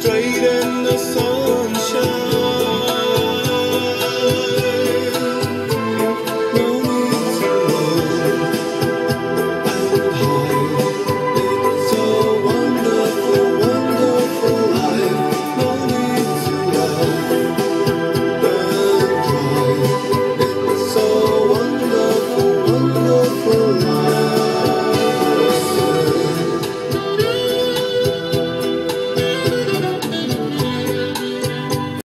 straight in the sun.